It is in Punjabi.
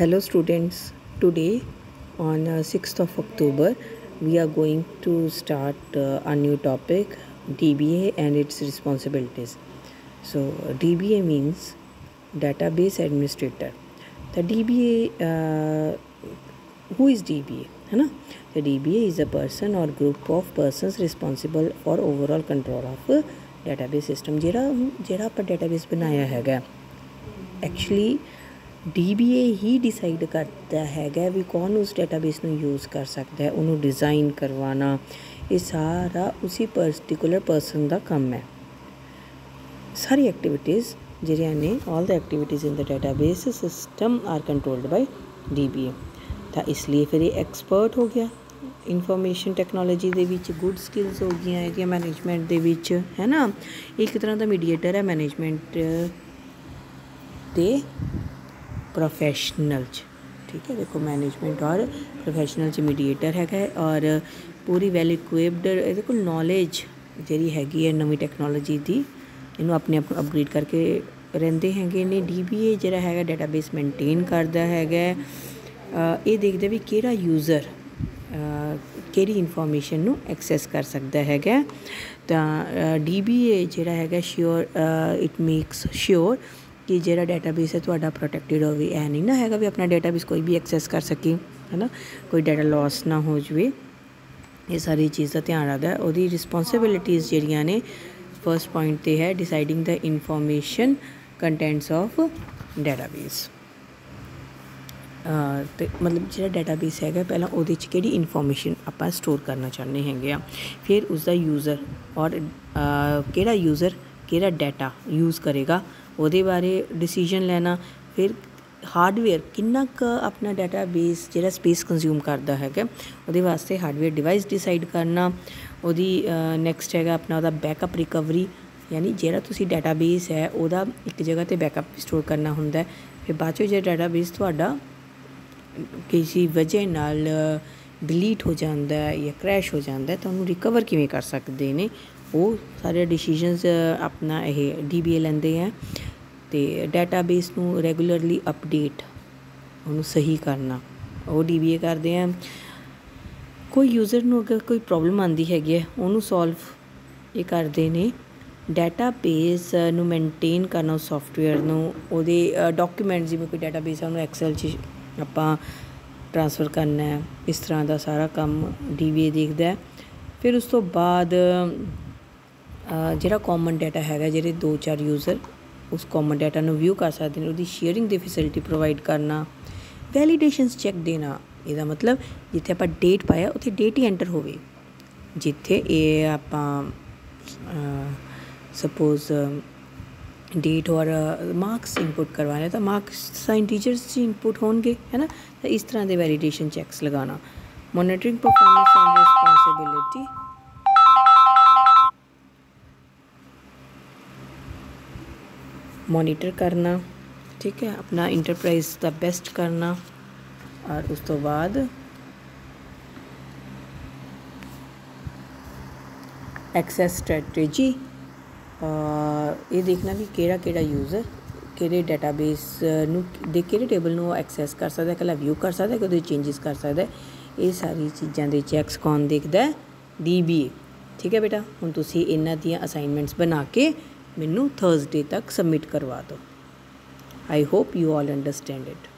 Hello students, today on uh, 6th of October we are going to start uh, a new topic DBA and its responsibilities. So DBA means database administrator. The DBA, uh, who is DBA? है ना the DBA is a person or group of persons responsible for overall control of database system ਜਿਹੜਾ ਜਿਹੜਾ ਆਪਾਂ database ਬਣਾਇਆ ਹੈਗਾ ਐਕਚੁਅਲੀ DBA ਹੀ ਡਿਸਾਈਡ ਕਰਦਾ ਹੈਗਾ ਵੀ ਕੌਣ ਉਸ ਡਾਟਾਬੇਸ ਨੂੰ ਯੂਜ਼ ਕਰ ਸਕਦਾ ਹੈ, ਉਹਨੂੰ ਡਿਜ਼ਾਈਨ ਕਰਵਾਉਣਾ, ਇਹ ਸਾਰਾ ਉਸੇ ਪਾਰਟਿਕੂਲਰ ਪਰਸਨ ਦਾ ਕੰਮ ਹੈ। ਸਾਰੀ ਐਕਟੀਵਿਟੀਜ਼ ਜਿਹੜੀਆਂ ਨੇ all the activities in the database system are controlled by DBA ਤਾਂ ਇਸ ਲਈ ਫਿਰ ਇਹ ਐਕਸਪਰਟ ਹੋ ਗਿਆ। ਇਨਫੋਰਮੇਸ਼ਨ ਟੈਕਨੋਲੋਜੀ ਦੇ ਵਿੱਚ ਗੁੱਡ ਸਕਿੱਲਸ ਹੋ ਗਈਆਂ, ਇਹਦੀਆਂ ਮੈਨੇਜਮੈਂਟ ਦੇ ਵਿੱਚ, ਹੈ ਨਾ? ਇੱਕ ਤਰ੍ਹਾਂ ਦਾ ਮੀਡੀਏਟਰ ਹੈ ਮੈਨੇਜਮੈਂਟ ਤੇ ਪ੍ਰੋਫੈਸ਼ਨਲ ਚ। ਠੀਕ ਹੈ, ਦੇਖੋ ਮੈਨੇਜਮੈਂਟ ਔਰ ਪ੍ਰੋਫੈਸ਼ਨਲ ਚ ਮੀਡੀਏਟਰ ਹੈਗਾ ਔਰ ਪੂਰੀ ਵੈਲ ਇਕੁਇਪਡ ਇਹਦੇ ਕੋਲ ਨੌਲੇਜ ਜਿਹੜੀ ਹੈਗੀ ਹੈ ਨਵੀਂ ਟੈਕਨੋਲੋਜੀ ਦੀ, ਇਹਨੂੰ ਆਪਣੇ ਆਪ ਨੂੰ ਅਪਗ੍ਰੇਡ ਕਰਕੇ ਰਹਿੰਦੇ ਹੈਗੇ ਨੇ। ਡੀਬੀਏ ਜਿਹੜਾ ਹੈਗਾ ਡਾਟਾਬੇਸ ਮੇਨਟੇਨ ਕਰਦਾ ਹੈਗਾ ਇਹ ਦੇਖਦੇ ਵੀ ਕਿਹੜਾ ਯੂਜ਼ਰ ਕਿਹੜੀ ਇਨਫੋਰਮੇਸ਼ਨ ਨੂੰ ਐਕਸੈਸ ਕਰ ਸਕਦਾ ਹੈਗਾ ਤਾਂ ਡੀਬੀਏ ਜਿਹੜਾ ਹੈਗਾ ਸ਼ਿਓਰ ਇਟ ਮੇਕਸ ਸ਼ਿਓਰ ਕਿ ਜਿਹੜਾ ਡਾਟਾਬੇਸ ਹੈ ਤੁਹਾਡਾ ਪ੍ਰੋਟੈਕਟਡ ਹੋਵੇ ਐ ਨਹੀਂ ਨਾ ਹੈਗਾ ਵੀ ਆਪਣਾ ਡਾਟਾਬੇਸ ਕੋਈ ਵੀ ਐਕਸੈਸ ਕਰ ਸਕੇ ਹੈਨਾ ਕੋਈ ਡਾਟਾ ਲਾਸ ਨਾ ਹੋ ਜਵੇ ਇਹ ਸਾਰੀ ਚੀਜ਼ ਦਾ ਧਿਆਨ ਰੱਖਦਾ ਉਹਦੀ ਰਿਸਪੌਂਸਿਬਿਲਿਟੀਆਂ ਜਿਹੜੀਆਂ ਨੇ ਫਰਸਟ ਪੁਆਇੰਟ ਤੇ ਹੈ deciding the information contents of database ਤੇ ਮਤਲਬ ਜਿਹੜਾ ਡਾਟਾਬੇਸ ਹੈਗਾ ਪਹਿਲਾਂ ਉਹਦੇ ਵਿੱਚ ਕਿਹੜੀ ਇਨਫੋਰਮੇਸ਼ਨ ਆਪਾਂ ਸਟੋਰ ਕਰਨਾ ਚਾਹੁੰਦੇ ਹੈਗੇ ਆ ਫਿਰ ਉਸ ਦਾ ਯੂਜ਼ਰ ਔਰ ਕਿਹੜਾ ਯੂਜ਼ਰ ਕਿਹੜਾ ਡਾਟਾ ਯੂਜ਼ ਕਰੇਗਾ ਉਹਦੇ ਬਾਰੇ ਡਿਸੀਜਨ ਲੈਣਾ, ਫਿਰ ਹਾਰਡਵੇਅਰ ਕਿੰਨਾ ਕੁ ਆਪਣਾ ਡਾਟਾਬੇਸ ਜਿਹੜਾ ਸਪੇਸ ਕੰਜ਼ਿਊਮ ਕਰਦਾ ਹੈਗਾ, ਉਹਦੇ ਵਾਸਤੇ ਹਾਰਡਵੇਅਰ ਡਿਵਾਈਸ ਡਿਸਾਈਡ ਕਰਨਾ, ਉਹਦੀ ਨੈਕਸਟ ਹੈਗਾ ਆਪਣਾ ਉਹਦਾ ਬੈਕਅਪ ਰਿਕਵਰੀ ਯਾਨੀ ਜਿਹੜਾ ਤੁਸੀਂ ਡਾਟਾਬੇਸ ਹੈ, ਉਹਦਾ ਇੱਕ ਜਗ੍ਹਾ ਤੇ ਬੈਕਅਪ ਸਟੋਰ ਕਰਨਾ ਹੁੰਦਾ ਫਿਰ ਬਾਅਦ ਚੋਂ ਜੇ ਡਾਟਾਬੇਸ ਤੁਹਾਡਾ ਕਿਸੇ ਵਜ੍ਹਾ ਨਾਲ ਡਿਲੀਟ ਹੋ ਜਾਂਦਾ ਹੈ ਜਾਂ ਕ੍ਰੈਸ਼ ਹੋ ਜਾਂਦਾ ਹੈ, ਤਾਂ ਉਹਨੂੰ ਰਿਕਵਰ ਕਿਵੇਂ ਕਰ ਸਕਦੇ ਨੇ, ਉਹ ਸਾਰੇ ਡਿਸੀਜਨਸ ਆਪਣਾ ਇਹ ਡੀਬੀਏ ਲੈਂਦੇ ਆ ਤੇ ਡਾਟਾਬੇਸ ਨੂੰ ਰੈਗੂਲਰਲੀ ਅਪਡੇਟ ਉਹਨੂੰ ਸਹੀ ਕਰਨਾ। ਉਹ ਡੀਬੀਏ ਕਰਦੇ ਆ। ਕੋਈ ਯੂਜ਼ਰ ਨੂੰ ਅਗਰ ਕੋਈ ਪ੍ਰੋਬਲਮ ਆਂਦੀ ਹੈਗੀ ਹੈ, ਉਹਨੂੰ ਸੋਲਵ ਇਹ ਕਰਦੇ ਨੇ। ਡਾਟਾਬੇਸ ਨੂੰ ਮੇਨਟੇਨ ਕਰਨਾ ਉਸ ਸੌਫਟਵੇਅਰ ਨੂੰ। ਉਹਦੇ ਡਾਕੂਮੈਂਟ ਜਿਵੇਂ ਕੋਈ ਡਾਟਾਬੇਸ ਆ, ਉਹਨੂੰ ਐਕਸਲ 'ਚ ਆਪਾਂ ਟ੍ਰਾਂਸਫਰ ਕਰਨਾ ਹੈ। ਇਸ ਤਰ੍ਹਾਂ ਦਾ ਸਾਰਾ ਕੰਮ ਡੀਬੀਏ ਦੇਖਦਾ ਫਿਰ ਉਸ ਤੋਂ ਬਾਅਦ ਜਿਹੜਾ ਕਾਮਨ ਡਾਟਾ ਹੈਗਾ, ਜਿਹੜੇ ਦੋ ਚਾਰ ਯੂਜ਼ਰ ਉਸ ਕਾਮਨ ਡਾਟਾ ਨੂੰ ਵਿਊ ਕਰ ਸਕਦੇ ਨੇ, ਉਹਦੀ ਸ਼ੇਅਰਿੰਗ ਦੀ ਫੈਸਿਲਿਟੀ ਪ੍ਰੋਵਾਈਡ ਕਰਨਾ ਵੈਲੀਡੇਸ਼ਨਸ ਚੈੱਕ ਦੇਣਾ। ਇਹਦਾ ਮਤਲਬ ਜਿੱਥੇ ਆਪਾਂ ਡੇਟ ਪਾਇਆ, ਉੱਥੇ ਡੇਟ ਹੀ ਐਂਟਰ ਹੋਵੇ। ਜਿੱਥੇ ਇਹ ਆਪਾਂ ਸਪੋਜ਼ ਡੇਟ ਔਰ ਮਾਰਕਸ ਇਨਪੁਟ ਕਰਵਾਣੇ ਤਾਂ ਮਾਰਕਸ ਦਾ ਇੰਟੀਜਰਸ ਚ ਇਨਪੁਟ ਹੋਣਗੇ, ਹੈ ਨਾ? ਤਾਂ ਇਸ ਤਰ੍ਹਾਂ ਦੇ ਵੈਲੀਡੇਸ਼ਨ ਚੈੱਕਸ ਲਗਾਉਣਾ। Monitoring performance and responsibility monitor ਕਰਨਾ, ਠੀਕ ਹੈ, ਆਪਣਾ ਇੰਟਰਪ੍ਰਾਈਜ਼ ਦਾ ਬੈਸਟ ਕਰਨਾ, ਔਰ ਉਸ ਤੋਂ ਬਾਅਦ ਐਕਸੈਸ ਸਟ੍ਰੈਟੇਜੀ ਇਹ ਦੇਖਣਾ ਵੀ ਕਿਹੜਾ ਕਿਹੜਾ ਯੂਜ਼ਰ ਕਿਹੜੇ ਡਾਟਾਬੇਸ ਨੂੰ ਦੇ ਕਿਹੜੇ ਟੇਬਲ ਨੂੰ ਐਕਸੈਸ ਕਰ ਸਕਦਾ ਹੈ ਕੱਲਾ ਵਿਊ ਕਰ ਸਕਦਾ ਹੈ ਕਿ ਉਹਦੇ ਚੇਂਜਸ ਕਰ ਸਕਦਾ ਹੈ, ਇਹ ਸਾਰੀ ਚੀਜ਼ਾਂ ਦੇ ਚੈੱਕਸ ਕੌਣ ਦੇਖਦਾ ਹੈ DBA ਠੀਕ ਹੈ ਬੇਟਾ, ਹੁਣ ਤੁਸੀਂ ਇਹਨਾਂ ਦੀਆਂ ਅਸਾਈਨਮੈਂਟਸ ਬਣਾ ਕੇ ਮੈਨੂੰ ਥਰਸਡੇ ਤੱਕ ਸਬਮਿਟ ਕਰਵਾ ਦਿਓ। I hope you all understand it